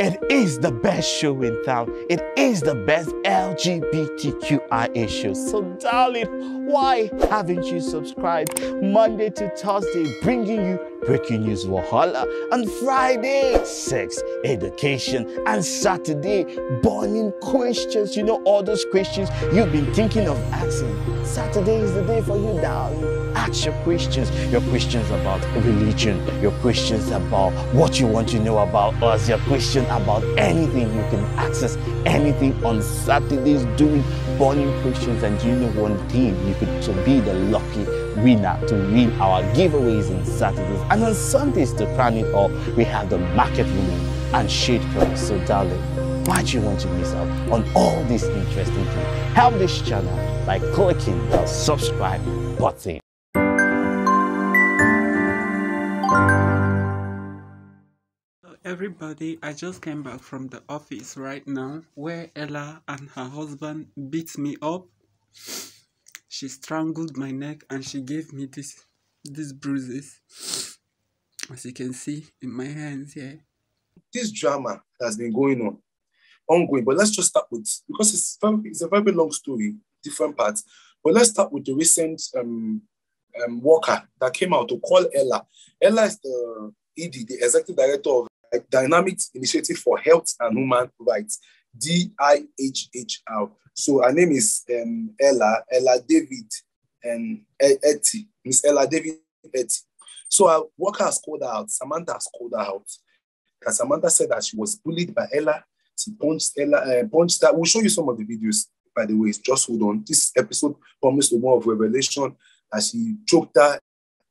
It is the best show in town. It is the best LGBTQIA show. So, darling, why haven't you subscribed? Monday to Thursday, bringing you breaking news Wahala. and Friday, sex, education. And Saturday, burning questions. You know, all those questions you've been thinking of asking. Saturday is the day for you, darling. Your questions. Your questions about religion, your questions about what you want to know about us, your question about anything. You can access anything on Saturdays doing burning questions. And you know one thing, you could to be the lucky winner to win our giveaways on Saturdays. And on Sundays to crown it all, we have the market woman and shade price. So darling, why do you want to miss out on all these interesting things? Help this channel by clicking the subscribe button. Everybody, I just came back from the office right now where Ella and her husband beat me up. She strangled my neck and she gave me this these bruises. As you can see in my hands here. This drama has been going on, ongoing, but let's just start with because it's it's a very long story, different parts. But let's start with the recent um, um, worker that came out to call Ella. Ella is the ED, the executive director of Dynamic Initiative for Health and Human Rights, DIHHR. So her name is um, Ella, Ella David and Etty, Miss Ella David Etty. So our worker has called her out, Samantha has called her out. And Samantha said that she was bullied by Ella. She punched Ella, uh, punched her. We'll show you some of the videos, by the way. Just hold on. This episode promised a more of revelation as she choked her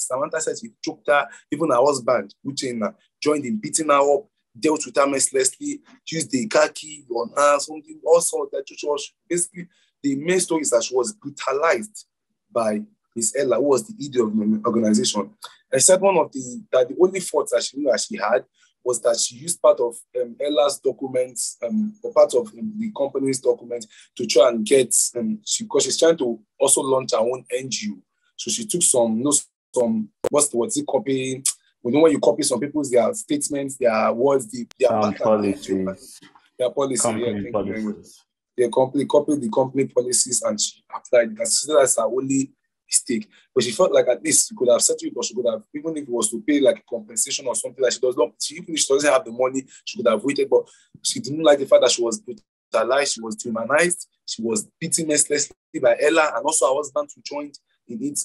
Samantha says she choked her, even her husband, Uchenna, joined in beating her up, dealt with her mercilessly, used the khaki on her, something, also that she was basically the main story is that she was brutalized by Miss Ella, who was the leader of the organization. I said one of the that the only fault that she knew that she had was that she used part of um, Ella's documents um, or part of um, the company's documents to try and get um, she because she's trying to also launch her own NGO. So she took some notes some what's the what's it copy? You know when you copy some people's their statements, their words, the, their Um, policies. their policy. Company yeah, policies. They company copied the company policies and she applied that. So that's her only mistake. But she felt like at least she could have settled it, or she could have, even if it was to pay like compensation or something like she does not, she, even if she doesn't have the money, she could have waited. But she didn't like the fact that she was brutalized, she was demonized, she was beaten mercilessly by Ella and also her husband who joined in it.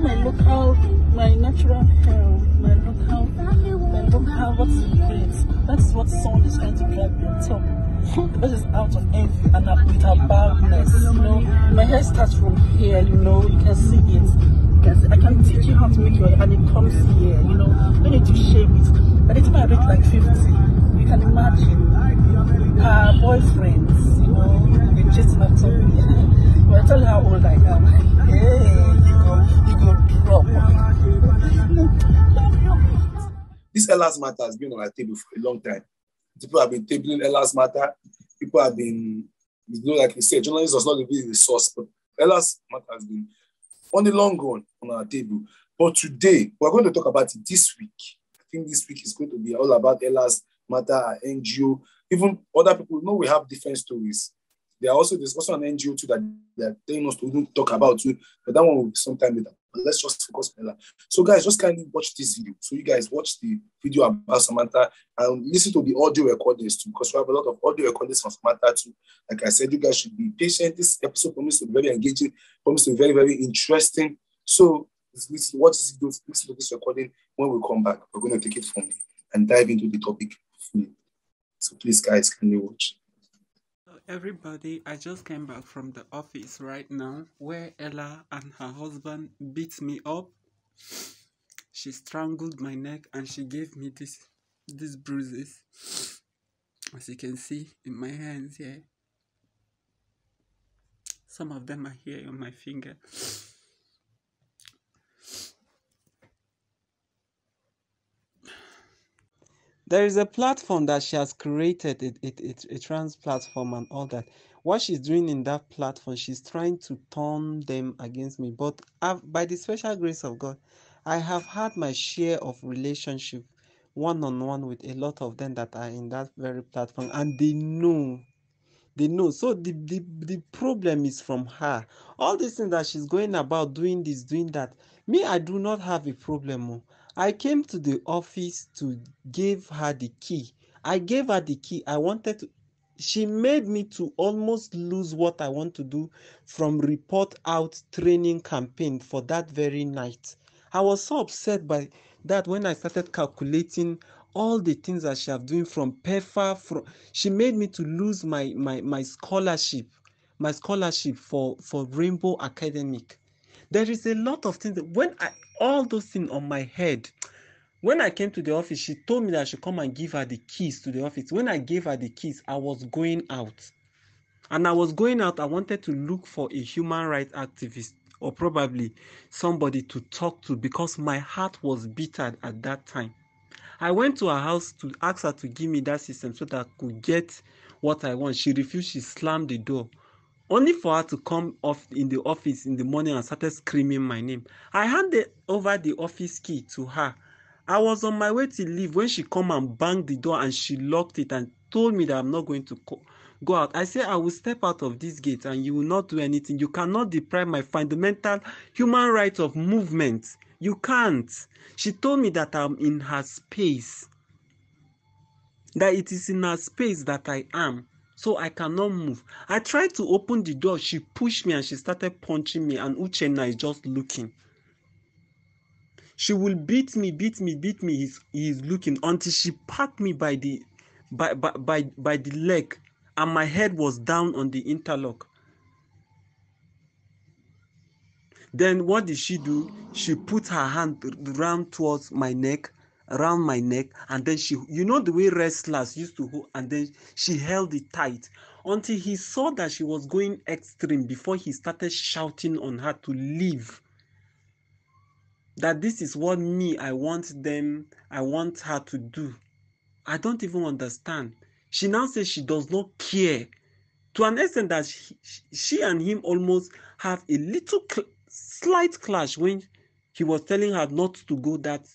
My local, my natural hair, my local, my local, what's great? That's what someone is trying to drag me on top. Because it's out of envy and uh, with her badness, you know. My hair starts from here, you know, you can see it. I can teach you how to make your hair and it comes here, you know. You need to shave it. By the time I like 50, you can imagine her boyfriends, you know, they just after me. I tell you how old I am, hey, This Ella's matter has been on our table for a long time. People have been tabling Ella's matter. People have been, you know, like you said, journalists does not reveal the source, but Ella's matter has been on the long run on our table. But today, we're going to talk about it this week. I think this week is going to be all about Ella's matter, NGO. Even other people know we have different stories. There are also there's also an NGO too that they're telling us to talk about too, but that one will be sometime later. Let's just focus on Ella. So guys, just kindly watch this video. So you guys watch the video about Samantha and listen to the audio recordings too, because we have a lot of audio recordings from Samantha too. Like I said, you guys should be patient. This episode promises to be very engaging, promises to be very, very interesting. So watch this video, listen to this recording. When we come back, we're going to take it from here and dive into the topic. So please, guys, kindly watch? Everybody, I just came back from the office right now where Ella and her husband beat me up. She strangled my neck and she gave me this these bruises. As you can see in my hands here. Some of them are here on my finger. There is a platform that she has created, it, it, it, a trans platform and all that. What she's doing in that platform, she's trying to turn them against me. But I've, by the special grace of God, I have had my share of relationship one on one with a lot of them that are in that very platform and they know they know so the, the the problem is from her all these things that she's going about doing this doing that me i do not have a problem oh. I came to the office to give her the key. I gave her the key. I wanted to she made me to almost lose what i want to do from report out training campaign for that very night. I was so upset by that when i started calculating all the things that she have doing from PEFA, from she made me to lose my my my scholarship, my scholarship for for Rainbow Academic. There is a lot of things that when I all those things on my head. When I came to the office, she told me that I should come and give her the keys to the office. When I gave her the keys, I was going out. And I was going out, I wanted to look for a human rights activist or probably somebody to talk to because my heart was bitter at that time. I went to her house to ask her to give me that system so that I could get what I want. She refused, she slammed the door. Only for her to come off in the office in the morning and started screaming my name. I handed over the office key to her. I was on my way to leave when she come and banged the door and she locked it and told me that I'm not going to co- go out. I said I will step out of this gate and you will not do anything. You cannot deprive my fundamental human right of movement. You can't. She told me that I'm in her space. That it is in her space that I am. So I cannot move. I tried to open the door. She pushed me and she started punching me. And Uchenna is just looking. She will beat me, beat me, beat me. He's, he's looking until she packed me by the by, by, by, by the leg and my head was down on the interlock. Then what did she do? She put her hand round towards my neck, around my neck, and then she, you know, the way wrestlers used to hold, and then she held it tight until he saw that she was going extreme before he started shouting on her to leave. That this is what me, I want them, I want her to do. I don't even understand. She now says she does not care to an extent that she, she and him almost have a little cl- slight clash when he was telling her not to go that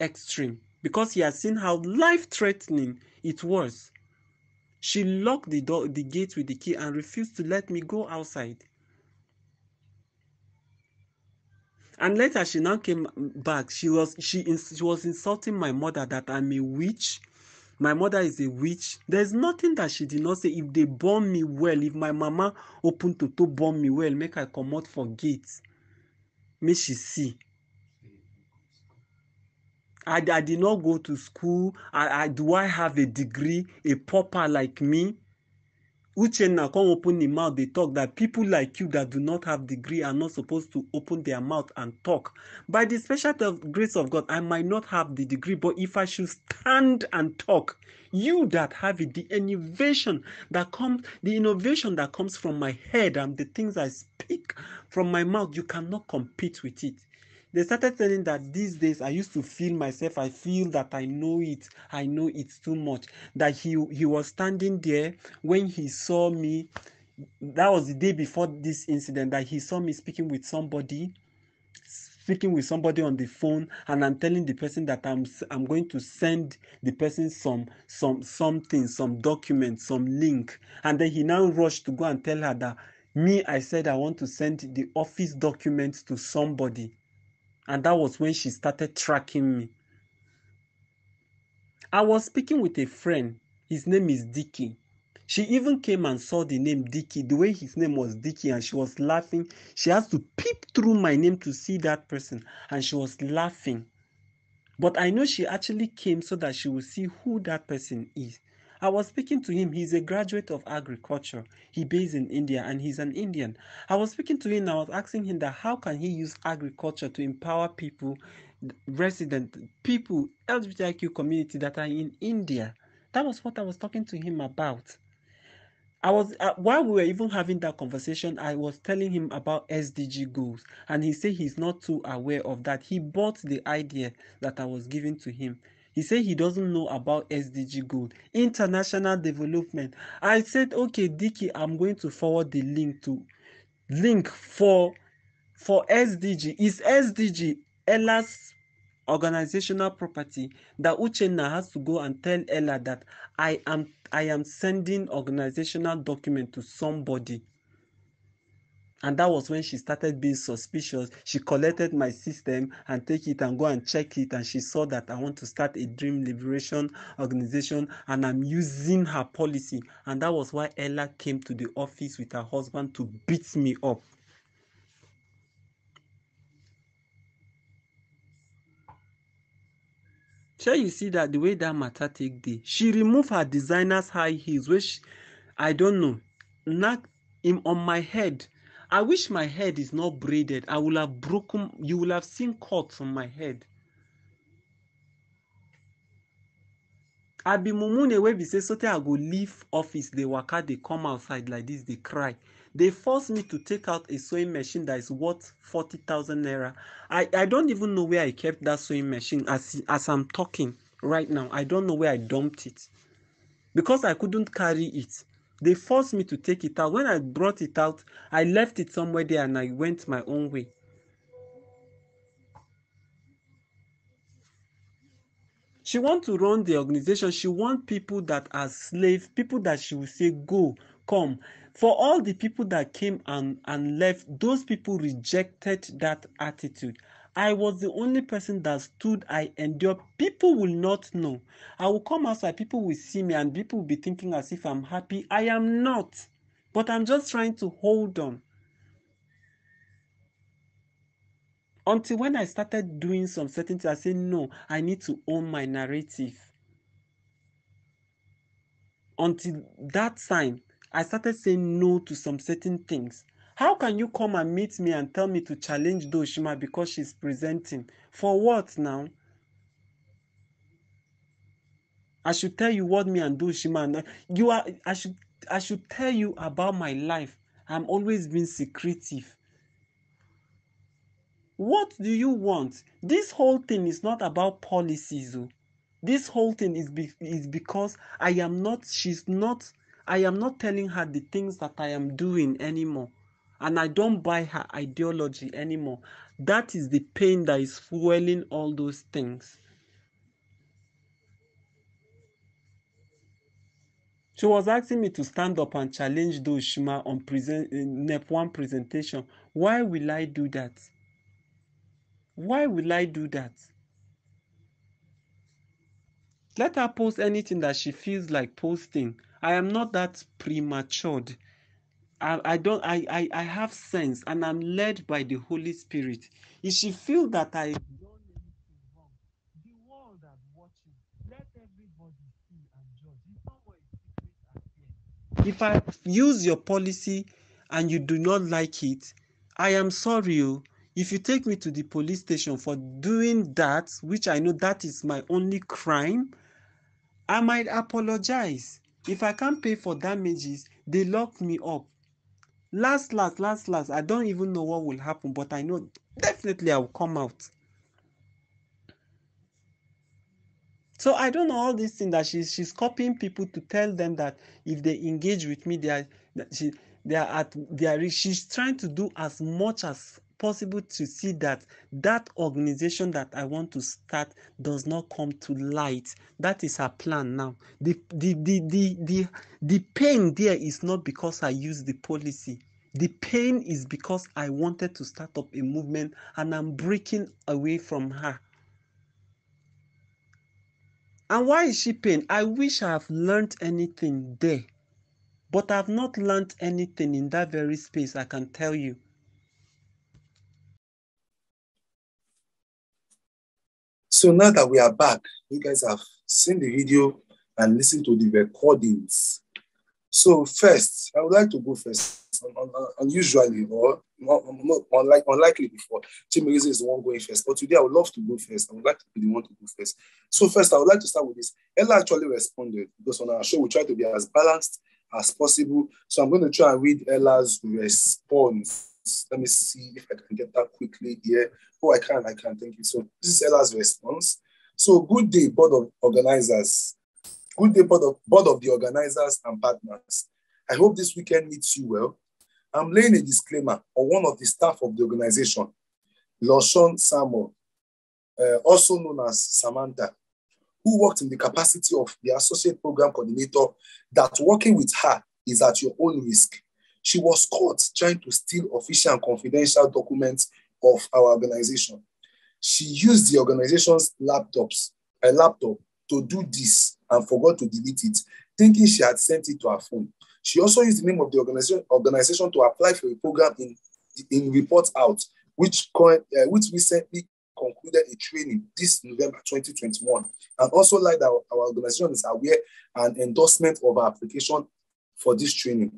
extreme because he has seen how life threatening it was. She locked the door, the gate with the key and refused to let me go outside. And later she now came back. She was she, she was insulting my mother that I'm a witch. My mother is a witch. There's nothing that she did not say. If they burn me well, if my mama open to to burn me well, make I come out for gates. Make she see. I, I did not go to school. I, I do I have a degree, a pauper like me? Uchenna come open the mouth, they talk that people like you that do not have degree are not supposed to open their mouth and talk. By the special grace of God, I might not have the degree, but if I should stand and talk, you that have it, the innovation that comes, the innovation that comes from my head and the things I speak from my mouth, you cannot compete with it they started telling that these days I used to feel myself. I feel that I know it. I know it's too much. That he he was standing there when he saw me. That was the day before this incident. That he saw me speaking with somebody, speaking with somebody on the phone, and I'm telling the person that I'm I'm going to send the person some some something, some document, some link, and then he now rushed to go and tell her that me I said I want to send the office documents to somebody and that was when she started tracking me. I was speaking with a friend. His name is Dicky. She even came and saw the name Dicky, the way his name was Dicky, and she was laughing. She has to peep through my name to see that person, and she was laughing. But I know she actually came so that she would see who that person is. I was speaking to him. He's a graduate of agriculture. He based in India and he's an Indian. I was speaking to him I was asking him that how can he use agriculture to empower people, resident people, LGBTIQ community that are in India. That was what I was talking to him about. I was uh, while we were even having that conversation, I was telling him about SDG goals, and he said he's not too aware of that. He bought the idea that I was giving to him. He said he doesn't know about SDG goal, international development. I said, okay, Dicky, I'm going to forward the link to link for for SDG. Is SDG Ella's organizational property that Uchenna has to go and tell Ella that I am I am sending organizational document to somebody. And that was when she started being suspicious. She collected my system and take it and go and check it. And she saw that I want to start a dream liberation organization and I'm using her policy. And that was why Ella came to the office with her husband to beat me up. Sure, you see that the way that matter take day. She remove her designer's high heels, which I don't know. Not him on my head. I wish my head is not braided. I will have broken. You will have seen cuts on my head. I be mumune wey be say sotey I go leave office dey waka dey come outside like this dey cry. They force me to take out a sewing machine that is worth forty thousand naira. I I don't even know where I kept that sewing machine as as I'm talking right now. I don't know where I dumped it because I couldn't carry it. They forced me to take it out. When I brought it out, I left it somewhere there and I went my own way. She want to run the organization. She want people that are slaves, people that she will say, go, come. For all the people that came and, and left, those people rejected that attitude. I was the only person that stood, I endured. People will not know. I will come outside, people will see me, and people will be thinking as if I'm happy. I am not. But I'm just trying to hold on. Until when I started doing some certain things, I said, no, I need to own my narrative. Until that time, I started saying no to some certain things. How can you come and meet me and tell me to challenge Doshima because she's presenting? For what now? I should tell you what me and Doshima you are I should I should tell you about my life. I'm always being secretive. What do you want? This whole thing is not about policies. Oh. This whole thing is be, is because I am not she's not I am not telling her the things that I am doing anymore. And I don't buy her ideology anymore. That is the pain that is fueling all those things. She was asking me to stand up and challenge Doshima on present NEP one presentation. Why will I do that? Why will I do that? Let her post anything that she feels like posting. I am not that prematured. I, I don't I, I I have sense and I'm led by the Holy Spirit. If she feel that I anything wrong, the world are watching. Let everybody see and judge. Secret If I use your policy and you do not like it, I am sorry. Oh. If you take me to the police station for doing that, which I know that is my only crime, I might apologize. If I can't pay for damages, they lock me up. Last, last, last, last, I don't even know what will happen, but I know definitely I will come out. So I don't know all these things that she's she's copying people to tell them that if they engage with me, they are that she they are at they are she's trying to do as much as possible to see that that organization that I want to start does not come to light. That is her plan now. The the the the the, the pain there is not because I use the policy. The pain is because I wanted to start up a movement and I'm breaking away from her. And why is she pain? I wish I have learned anything there. But I've not learned anything in that very space, I can tell you. So now that we are back, you guys have seen the video and listened to the recordings. So first, I would like to go first. Unusually, or not, unlike, unlikely before, Chimerize is the one going first. But today, I would love to go first. I would like to be the one to go first. So first, I would like to start with this. Ella actually responded because on our show, we try to be as balanced as possible. So I'm going to try and read Ella's response. Let me see if I can get that quickly here. Oh, I can, I can. Thank you. So this is Ella's response. So good day, board of organizers. Good day, board of, board of the organizers and partners. I hope this weekend meets you well. I'm laying a disclaimer on one of the staff of the organization, Loshon Samuel. uh, also known as Samantha, who worked in the capacity of the associate program coordinator, that working with her is at your own risk. She was caught trying to steal official and confidential documents of our organization. She used the organization's laptops, a laptop, to do this and forgot to delete it, thinking she had sent it to her phone. She also used the name of the organization, organization to apply for a program in, in Report Out, which, uh, which recently concluded a training this November 2021, and also like that our organization is aware and endorsement of our application for this training.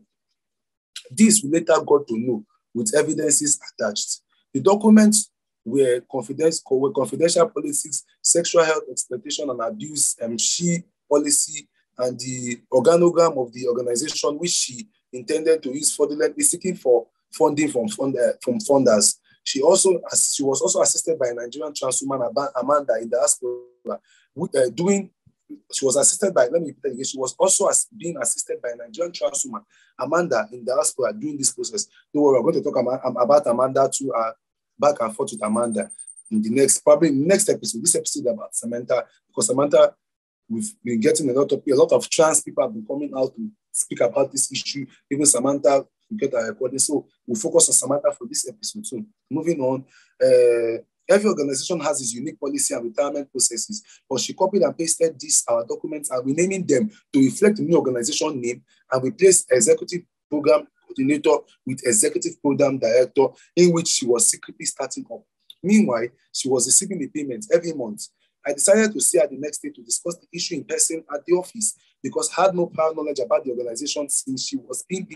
This we later got to know with evidences attached. The documents were confidential, were confidential policies, sexual health exploitation and abuse, um, she policy, and the organogram of the organization, which she intended to use fraudulently seeking for funding from, uh, from funders. She also she was also assisted by a Nigerian trans woman, Amanda, in diaspora, uh, doing. She was assisted by, let me tell you, she was also as, being assisted by a Nigerian trans woman, Amanda, in diaspora, doing this process. Don't we're going to talk about, about Amanda too, uh, back and forth with Amanda in the next, probably next episode. This episode about Samantha, because Samantha, we've been getting a lot of a lot of trans people have been coming out to speak about this issue. Even Samantha we get our recording. So we'll focus on Samantha for this episode. So moving on, uh, every organization has its unique policy and retirement processes, but she copied and pasted these our documents and renaming them to reflect the new organization name and replaced executive program coordinator with executive program director in which she was secretly starting up. Meanwhile, she was receiving the payments every month. I decided to see her the next day to discuss the issue in person at the office because I had no prior knowledge about the organization since she was being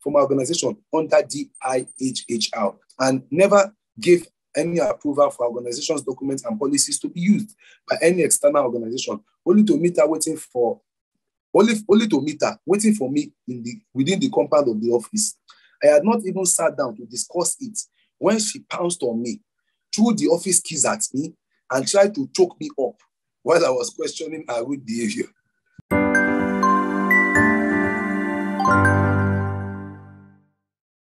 from our organization under DIHHR and never gave any approval for organization's documents and policies to be used by any external organization, only to meet her waiting for only, only to meet her waiting for me in the within the compound of the office. I had not even sat down to discuss it when she pounced on me, threw the office keys at me, and tried to choke me up while I was questioning her good behavior.